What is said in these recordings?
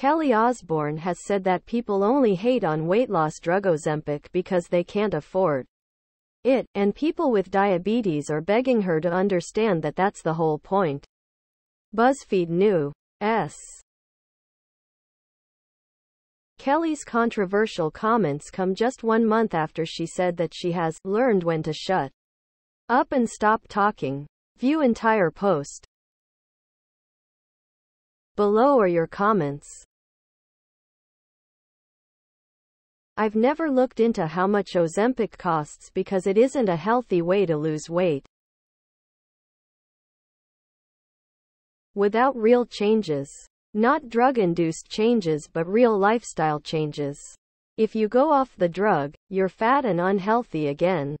Kelly Osbourne has said that people only hate on weight loss drug Ozempic because they can't afford it, and people with diabetes are begging her to understand that that's the whole point. BuzzFeed News. S. Kelly's controversial comments come just one month after she said that she has learned when to shut up and stop talking. View entire post. Below are your comments. I've never looked into how much Ozempic costs because it isn't a healthy way to lose weight. Without real changes. Not drug-induced changes but real lifestyle changes. If you go off the drug, you're fat and unhealthy again.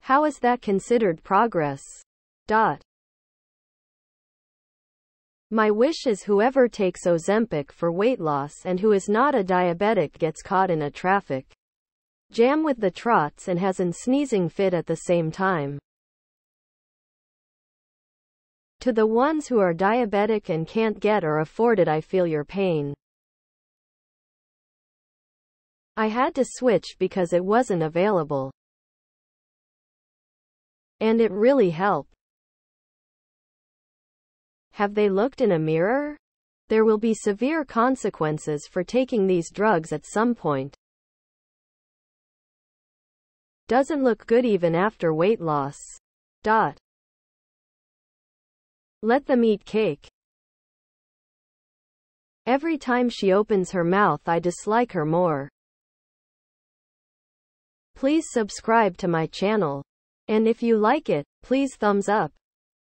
How is that considered progress? Dot. My wish is whoever takes Ozempic for weight loss and who is not a diabetic gets caught in a traffic jam with the trots and has an sneezing fit at the same time. To the ones who are diabetic and can't get or afford it I feel your pain. I had to switch because it wasn't available. And it really helped. Have they looked in a mirror? There will be severe consequences for taking these drugs at some point. Doesn't look good even after weight loss. Dot. Let them eat cake. Every time she opens her mouth I dislike her more. Please subscribe to my channel. And if you like it, please thumbs up.